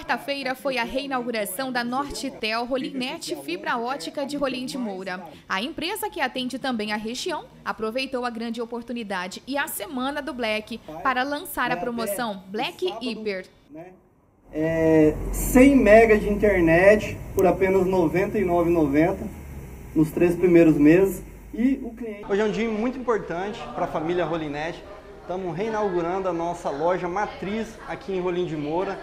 quarta-feira foi a reinauguração da Nortetel Rolinet Fibra Ótica de Rolim de Moura. A empresa que atende também a região aproveitou a grande oportunidade e a semana do Black para lançar a promoção Black Hyper. É, 100 mega de internet por apenas R$ 99,90 nos três primeiros meses. E o cliente... Hoje é um dia muito importante para a família Rolinet. Estamos reinaugurando a nossa loja matriz aqui em Rolim de Moura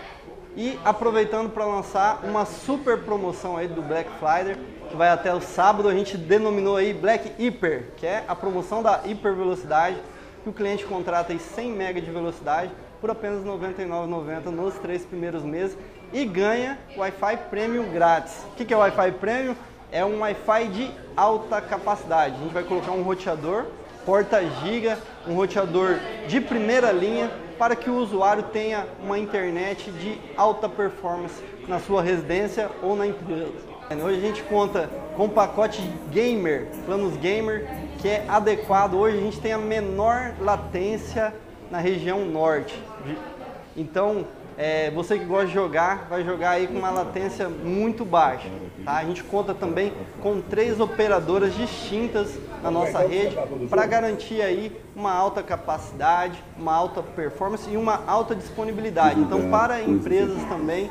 e aproveitando para lançar uma super promoção aí do Black Friday que vai até o sábado, a gente denominou aí Black Hyper, que é a promoção da hiper velocidade, que o cliente contrata aí 100 MB de velocidade por apenas R$ 99,90 nos três primeiros meses e ganha Wi-Fi Premium grátis. O que é Wi-Fi Premium? É um Wi-Fi de alta capacidade. A gente vai colocar um roteador porta giga, um roteador de primeira linha para que o usuário tenha uma internet de alta performance na sua residência ou na empresa. Hoje a gente conta com pacote gamer, planos gamer, que é adequado. Hoje a gente tem a menor latência na região norte. Então, é, você que gosta de jogar, vai jogar aí com uma latência muito baixa. Tá? A gente conta também com três operadoras distintas na nossa rede para garantir aí uma alta capacidade, uma alta performance e uma alta disponibilidade. Então, para empresas também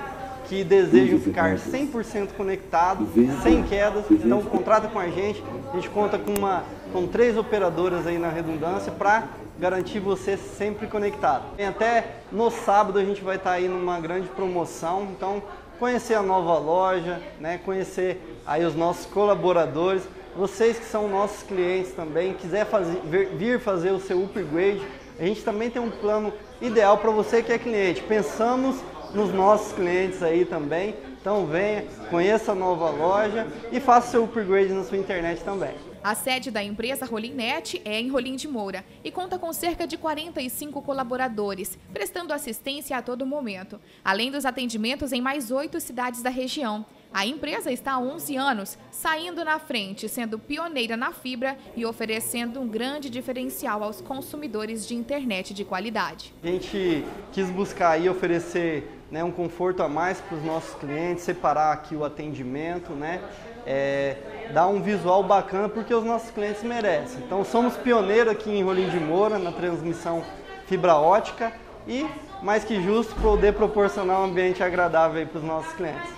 que desejam ficar 100% conectado, sem quedas, então contrata com a gente. A gente conta com, uma, com três operadoras aí na redundância para garantir você sempre conectado. Até no sábado a gente vai estar aí numa grande promoção, então conhecer a nova loja, né, conhecer aí os nossos colaboradores, vocês que são nossos clientes também, quiser fazer, vir fazer o seu upgrade, a gente também tem um plano ideal para você que é cliente. Pensamos nos nossos clientes aí também, então venha, conheça a nova loja e faça seu upgrade na sua internet também. A sede da empresa Rolimnet é em Rolim de Moura e conta com cerca de 45 colaboradores, prestando assistência a todo momento, além dos atendimentos em mais oito cidades da região. A empresa está há 11 anos, saindo na frente, sendo pioneira na fibra e oferecendo um grande diferencial aos consumidores de internet de qualidade. A gente quis buscar e oferecer né, um conforto a mais para os nossos clientes, separar aqui o atendimento, né, é, dar um visual bacana porque os nossos clientes merecem. Então somos pioneiros aqui em Rolim de Moura na transmissão fibra ótica e mais que justo poder proporcionar um ambiente agradável para os nossos clientes.